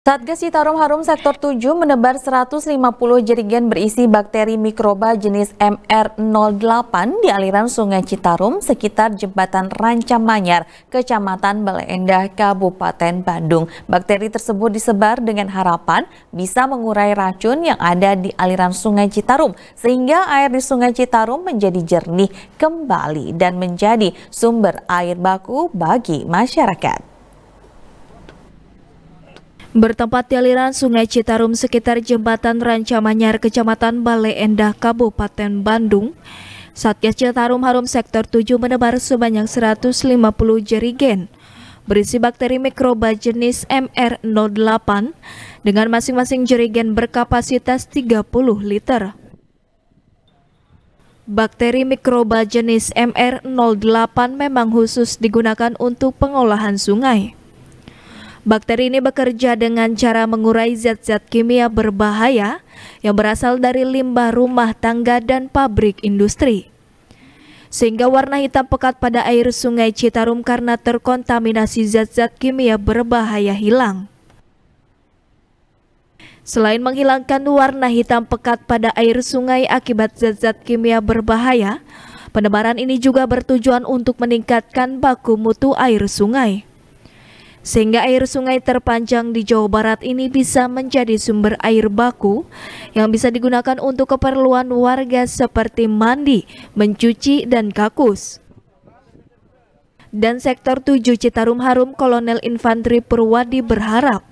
Satgas Citarum Harum Sektor 7 menebar 150 jerigen berisi bakteri mikroba jenis MR08 di aliran Sungai Citarum sekitar jembatan Rancamanyar, Kecamatan Bale Endah, Kabupaten Bandung. Bakteri tersebut disebar dengan harapan bisa mengurai racun yang ada di aliran Sungai Citarum sehingga air di Sungai Citarum menjadi jernih kembali dan menjadi sumber air baku bagi masyarakat. Bertempat di aliran Sungai Citarum sekitar jembatan Rancamanyar, Kecamatan Bale Endah, Kabupaten Bandung, Satgas Citarum Harum Sektor 7 menebar sebanyak 150 jerigen berisi bakteri mikroba jenis MR08 dengan masing-masing jerigen berkapasitas 30 liter. Bakteri mikroba jenis MR08 memang khusus digunakan untuk pengolahan sungai. Bakteri ini bekerja dengan cara mengurai zat-zat kimia berbahaya yang berasal dari limbah rumah tangga dan pabrik industri. Sehingga warna hitam pekat pada air sungai Citarum karena terkontaminasi zat-zat kimia berbahaya hilang. Selain menghilangkan warna hitam pekat pada air sungai akibat zat-zat kimia berbahaya, penebaran ini juga bertujuan untuk meningkatkan baku mutu air sungai sehingga air sungai terpanjang di Jawa Barat ini bisa menjadi sumber air baku yang bisa digunakan untuk keperluan warga seperti mandi, mencuci, dan kakus. Dan sektor 7 Citarum Harum Kolonel Infanteri Purwadi berharap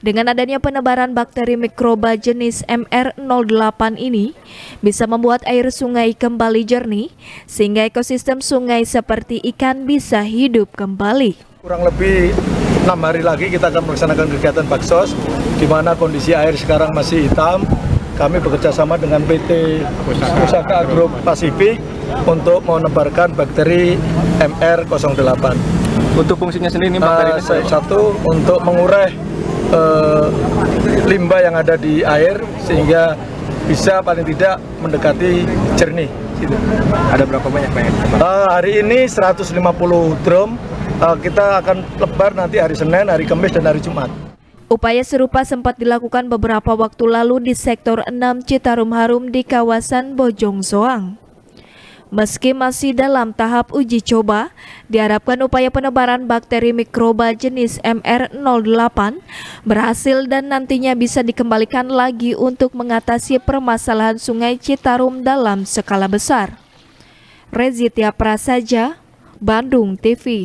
dengan adanya penebaran bakteri mikroba jenis MR08 ini bisa membuat air sungai kembali jernih sehingga ekosistem sungai seperti ikan bisa hidup kembali. Kurang lebih enam hari lagi kita akan melaksanakan kegiatan baksos di mana kondisi air sekarang masih hitam. Kami bekerja sama dengan PT Pusaka Agro Pasifik untuk menebarkan bakteri MR08. Untuk fungsinya sendiri ini bakteri uh, satu untuk mengurai uh, limbah yang ada di air sehingga bisa paling tidak mendekati jernih. Ada berapa banyak Pak? Uh, hari ini 150 drum, kita akan lebar nanti hari Senin, hari Kamis, dan hari Jumat. Upaya serupa sempat dilakukan beberapa waktu lalu di sektor 6 Citarum Harum di kawasan Bojong Soang. Meski masih dalam tahap uji coba, diharapkan upaya penebaran bakteri mikroba jenis MR08 berhasil dan nantinya bisa dikembalikan lagi untuk mengatasi permasalahan sungai Citarum dalam skala besar. Rezitia Prasaja, Bandung TV